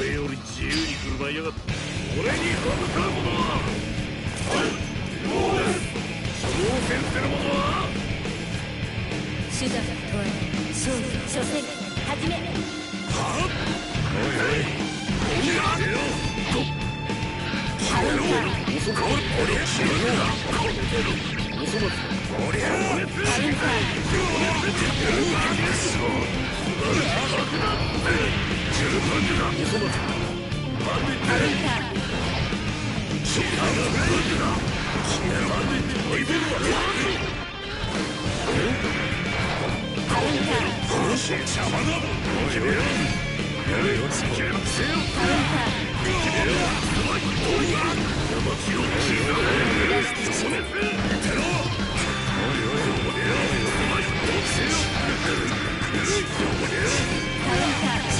俺より自由に振る舞いやがって俺に歯向かう者は挑戦する者は手段問わ勝負初戦始めはっおいおいこんなよハウンカー遅く俺は死ぬなお粗末俺はハウンカーハウンカー Yeah.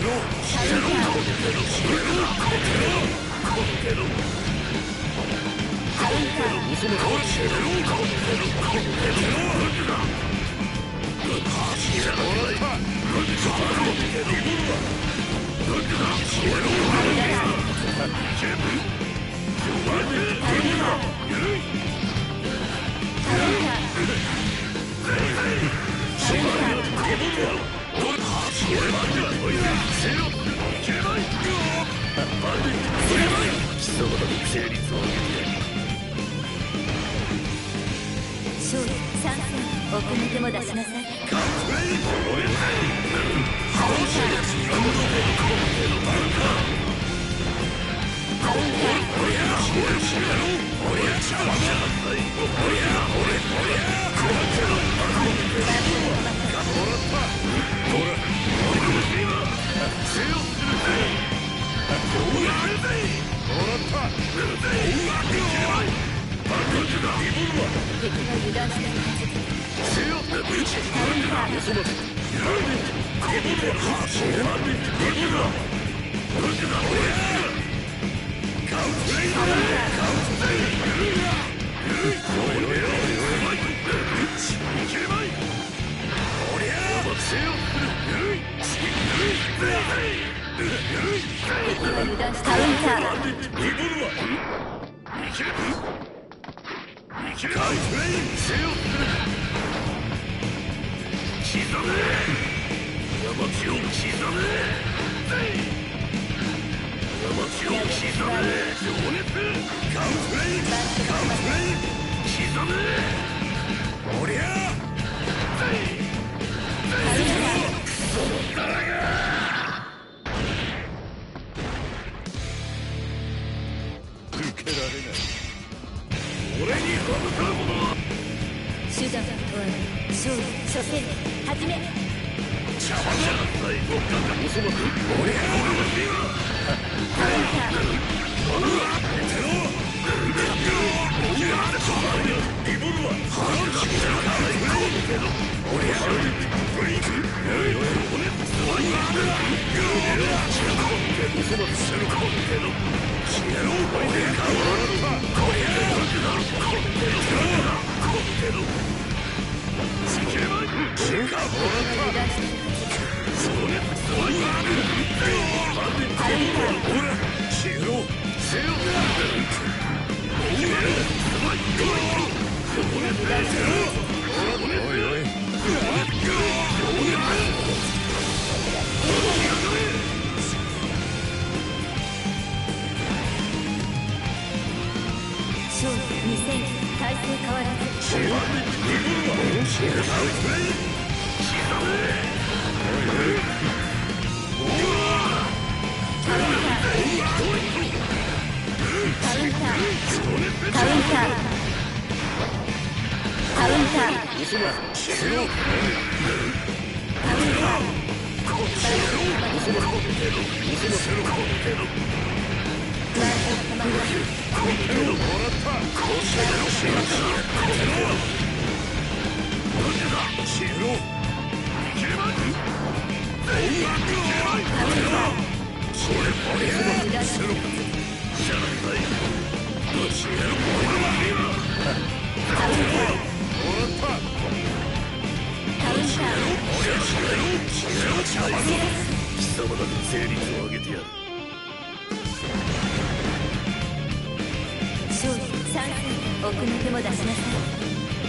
Yeah. Oh, yeah! Go, go, go, go! おりゃ俺はあるんだおいおい。カウンター。カウンター。カウンター。バル嘘だ貴様だけ成率を上げてやる勝利参戦奥の手も出しなさい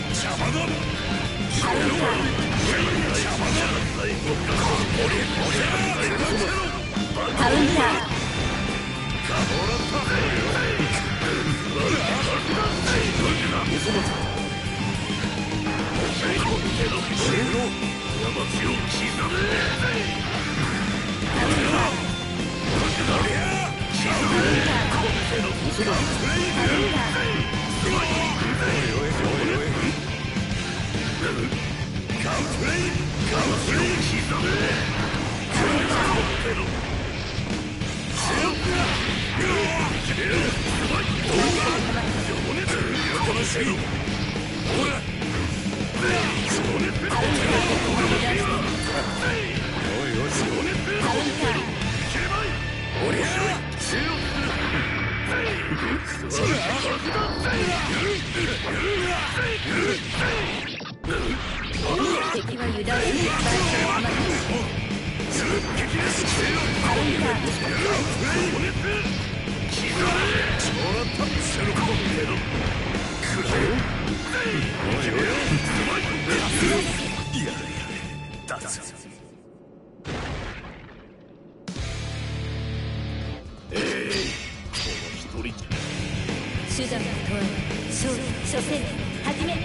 邪魔だ敵は油断しない場所を守カウンターだぞ初戦始めカ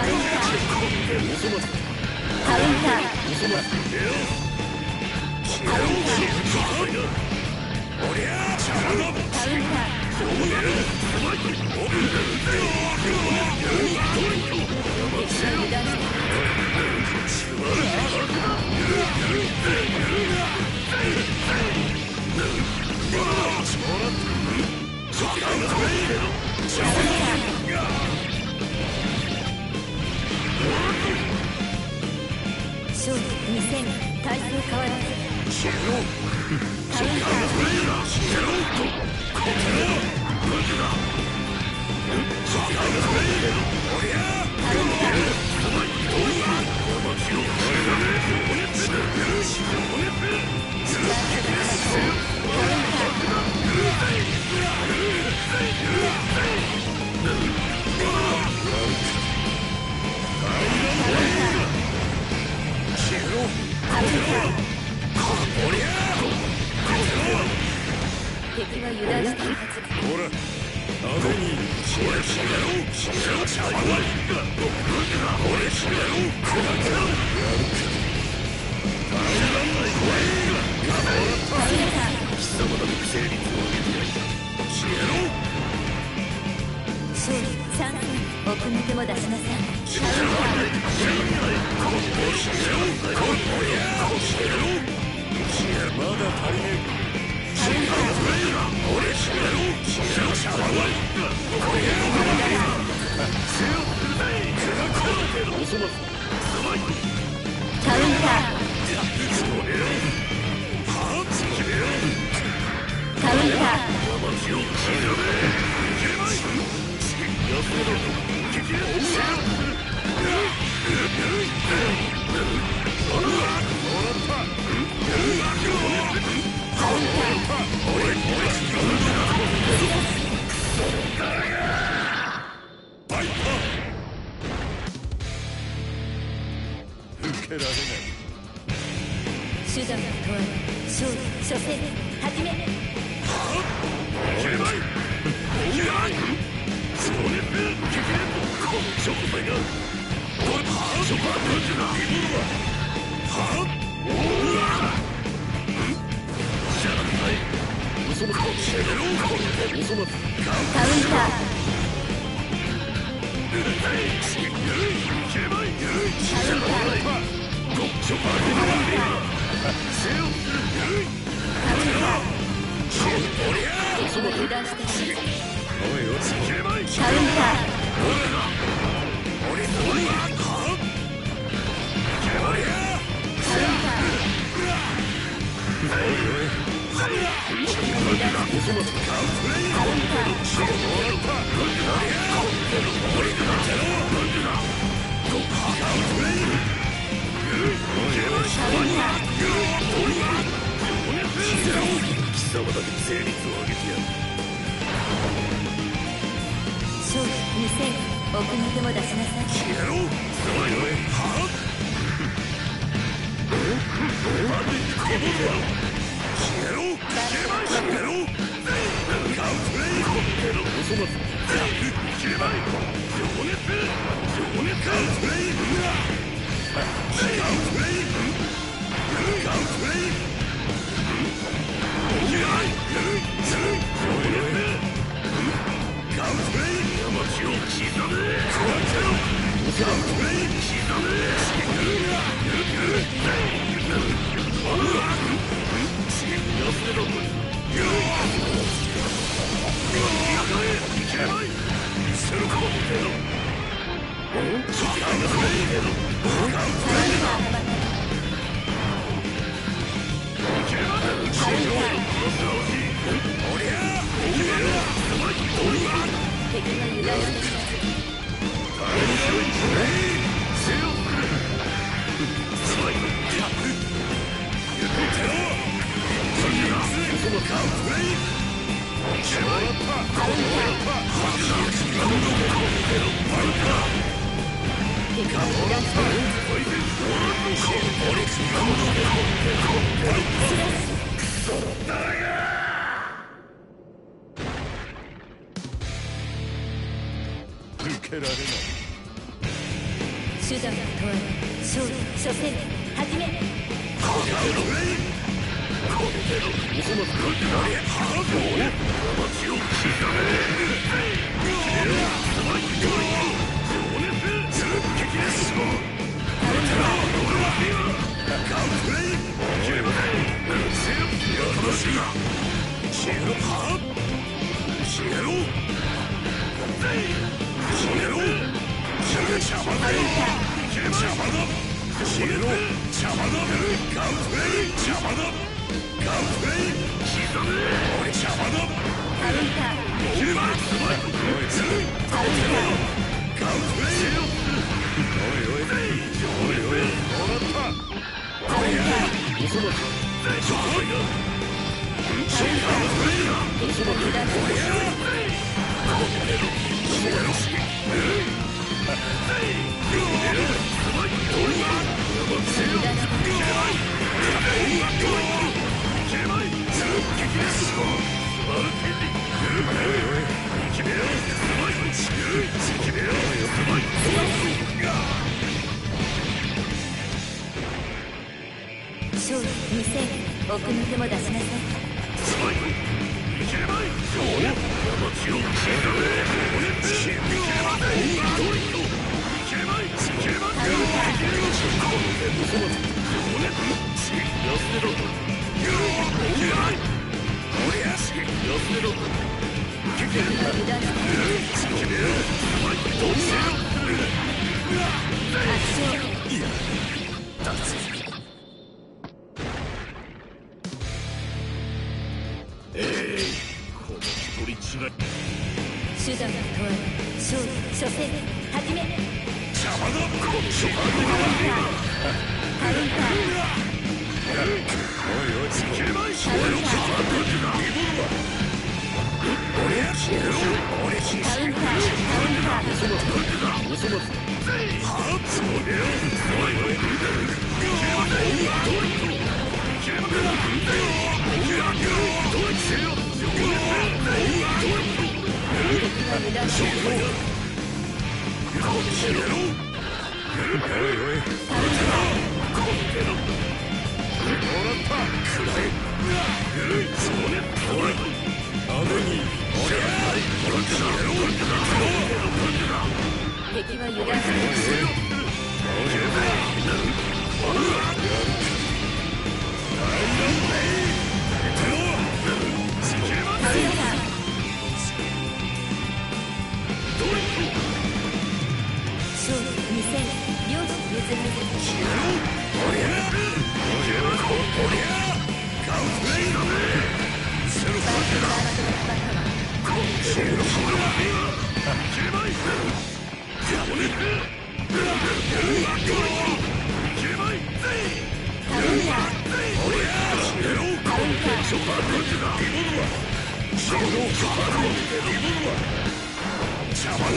ウンター。カウンターカウンターカウンター敵は油断しない勝利2戦体勢変わらずカウンターカウンター敵は油断しているはずほら雨に死ね死ねろ死ねろ死ねろ俺死ねろ貴様だけ成立を上げてやる死ねろ勝利参戦奥の手も出しなさいカウンターまだ足りねカウンターカウンターカウンター受カウンター。奥の手も出しなさい。粗末切カウントレイを刻受けられない手段を問わない勝利初戦始め Yeah! 達った敵は油断しているおり邪魔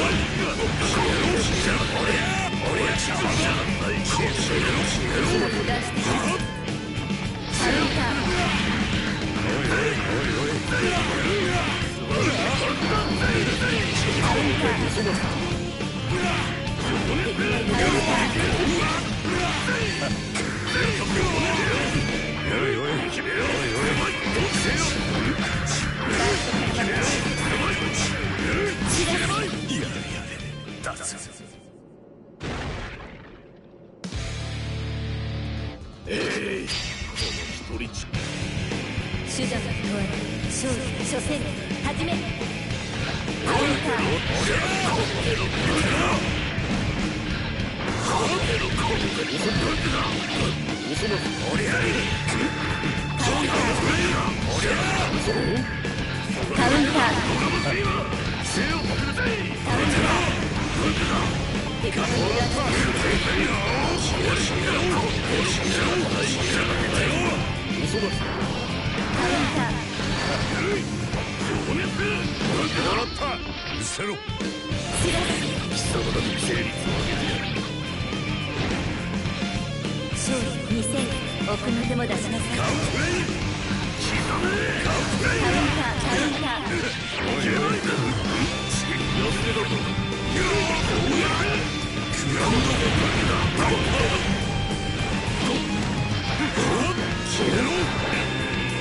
だ脱。勝利初戦始めカウンター。やめ消えろ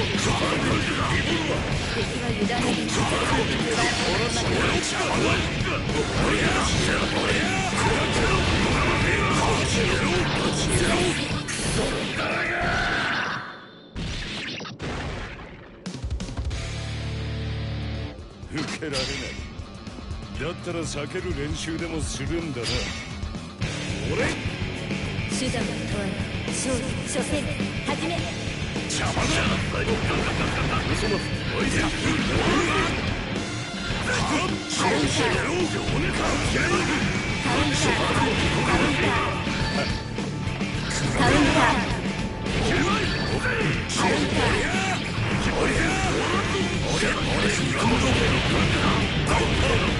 受けられない。だったら避ける練習でもするんだな。俺？手段を問わない。勝利初戦始め邪のカウンター。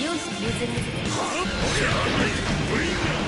両者譲ら。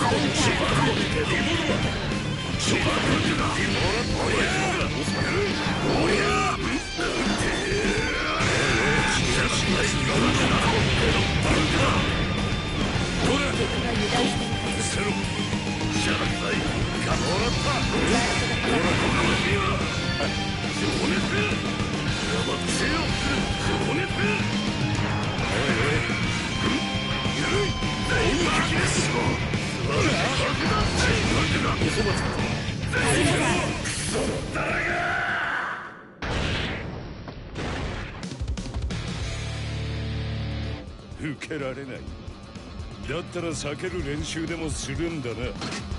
おやら避ける練習でもするんだな。